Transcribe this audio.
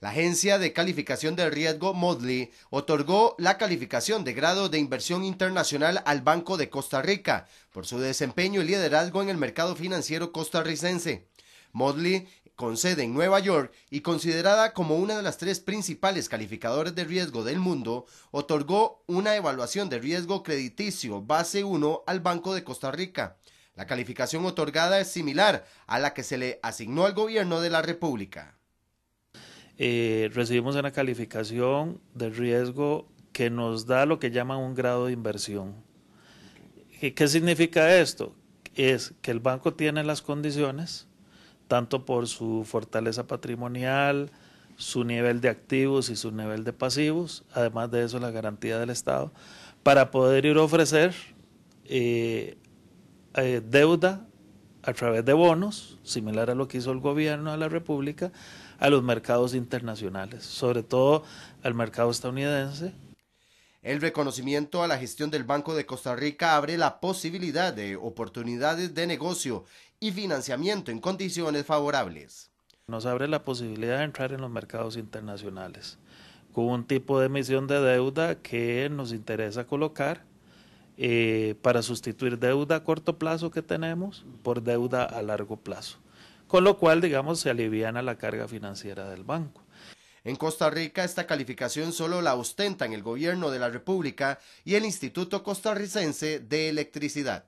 La agencia de calificación de riesgo Modley otorgó la calificación de grado de inversión internacional al Banco de Costa Rica por su desempeño y liderazgo en el mercado financiero costarricense. Modley, con sede en Nueva York y considerada como una de las tres principales calificadores de riesgo del mundo, otorgó una evaluación de riesgo crediticio base 1 al Banco de Costa Rica. La calificación otorgada es similar a la que se le asignó al gobierno de la República. Eh, recibimos una calificación de riesgo que nos da lo que llaman un grado de inversión. ¿Qué significa esto? Es que el banco tiene las condiciones tanto por su fortaleza patrimonial, su nivel de activos y su nivel de pasivos, además de eso la garantía del Estado, para poder ir a ofrecer eh, eh, deuda a través de bonos, similar a lo que hizo el gobierno de la República, a los mercados internacionales, sobre todo al mercado estadounidense. El reconocimiento a la gestión del Banco de Costa Rica abre la posibilidad de oportunidades de negocio y financiamiento en condiciones favorables. Nos abre la posibilidad de entrar en los mercados internacionales con un tipo de emisión de deuda que nos interesa colocar eh, para sustituir deuda a corto plazo que tenemos por deuda a largo plazo. Con lo cual, digamos, se aliviana la carga financiera del banco. En Costa Rica esta calificación solo la ostentan el gobierno de la República y el Instituto Costarricense de Electricidad.